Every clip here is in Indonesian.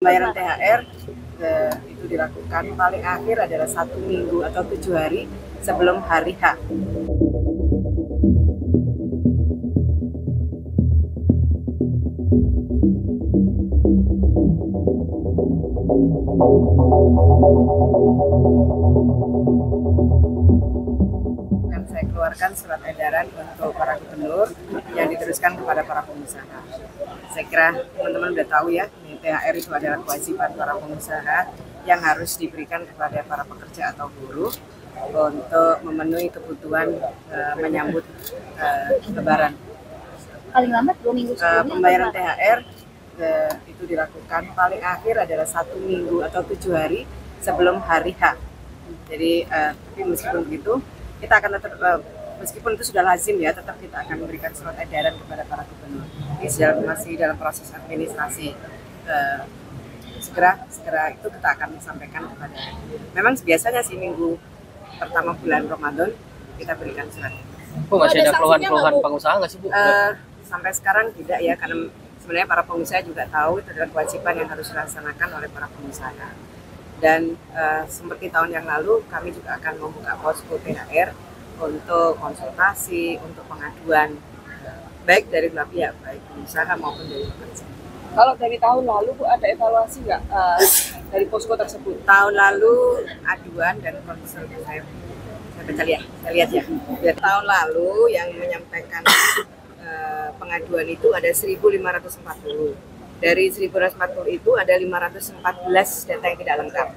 Pembayaran THR eh, itu dilakukan paling akhir adalah satu minggu atau tujuh hari sebelum hari H. keluarkan surat edaran untuk para gubernur yang diteruskan kepada para pengusaha. Saya kira teman-teman sudah tahu ya, ini THR itu adalah kewajiban para pengusaha yang harus diberikan kepada para pekerja atau buruh untuk memenuhi kebutuhan eh, menyambut eh, Lebaran. paling lambat dua minggu sebelumnya pembayaran THR eh, itu dilakukan paling akhir adalah satu minggu atau tujuh hari sebelum hari H. Jadi eh, tapi meskipun begitu kita akan tetap eh, meskipun itu sudah lazim ya tetap kita akan memberikan surat edaran kepada para gubernur. Ini sedang- masih dalam proses administrasi. Eh, segera segera itu kita akan sampaikan kepada. Memang biasanya sih minggu pertama bulan Ramadan kita berikan surat. Bu, masih ada keluhan-keluhan pengusaha nggak sih, Bu? Eh, sampai sekarang tidak ya karena sebenarnya para pengusaha juga tahu itu adalah kewajiban yang harus dilaksanakan oleh para pengusaha dan eh, seperti tahun yang lalu kami juga akan membuka posko THR untuk konsultasi untuk pengaduan baik dari dua pihak baik pengusaha maupun dari pekerja. Kalau dari tahun lalu Bu ada evaluasi nggak eh, dari posko tersebut? Tahun lalu aduan dan konsul saya saya baca lihat, saya lihat ya. Ya, tahun lalu yang menyampaikan eh, pengaduan itu ada 1.540. Dari 1.540 itu ada 514 data yang tidak lengkap.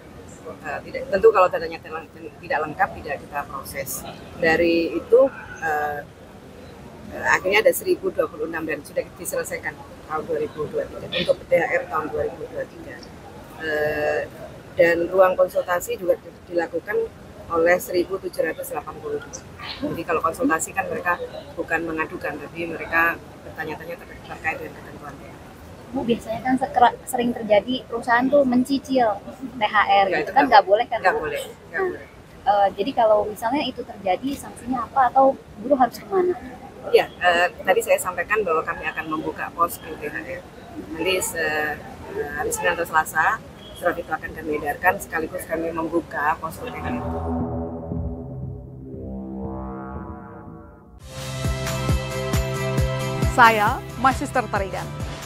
Eh, tidak, tentu kalau datanya tidak lengkap tidak kita proses. Dari itu eh, akhirnya ada 1026 dan sudah diselesaikan tahun 2023 untuk THR tahun 2023. Eh, dan ruang konsultasi juga di- dilakukan oleh 1780. Jadi kalau konsultasi kan mereka bukan mengadukan, tapi mereka bertanya-tanya ter- terkait dengan ketentuan THR. Bu, biasanya kan sekera- sering terjadi perusahaan tuh mencicil THR Ya, gitu itu kan nggak- boleh kan Nggak Bu? boleh, nggak Nah, boleh. Eh, jadi kalau misalnya itu terjadi sanksinya apa atau buruh harus ke mana? Ya, eh, tadi saya sampaikan bahwa kami akan membuka posko THR. Nanti se- eh, hari Senin atau Selasa surat itu akan kami edarkan sekaligus kami membuka posko THR. Saya, My Sister Tarigan.